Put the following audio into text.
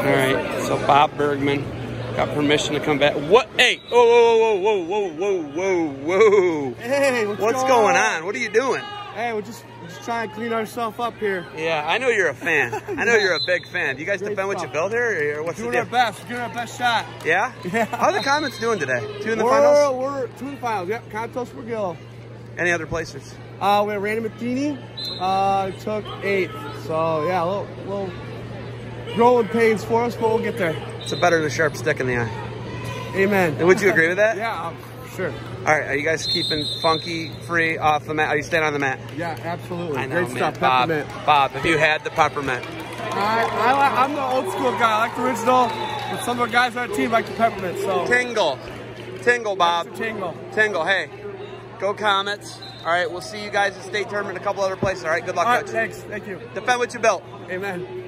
All right, so Bob Bergman got permission to come back. What? Hey! Whoa! Whoa! Whoa! Whoa! Whoa! Whoa! Whoa! Hey, what's, What's going on? What are you doing? Hey, we're just just trying to clean ourselves up here. Yeah, I know you're a fan. I know you're a big fan. Do you guys Great defend what you stuff. build here, or what's the Doing deal? our best. We're doing our best shot. Yeah? Yeah. How are the Comets doing today? Two in the we're, finals? We're two in the finals. Yep, Contos McGill. Any other places? Uh, we had Randy Matheny. Uh, took eighth. So yeah, a little, little growing pains for us, but we'll get there. It's better than a sharp stick in the eye. Amen. And would you agree with that? Yeah, um, sure. All right, are you guys keeping funky free off the mat? Are you staying on the mat? Yeah, absolutely. I know, Great man. stuff. Bob, Peppermint. Bob, have you had the peppermint? I, I, I'm the old school guy. I like the original, but some of the guys on our team like the peppermint. So Tingle. Tingle, Bob. Tingle. Tingle, hey. Go Comets. All right, we'll see you guys at state tournament and a couple other places. All right, good luck, All right, coach. thanks. Thank you. Defend what you built. Amen.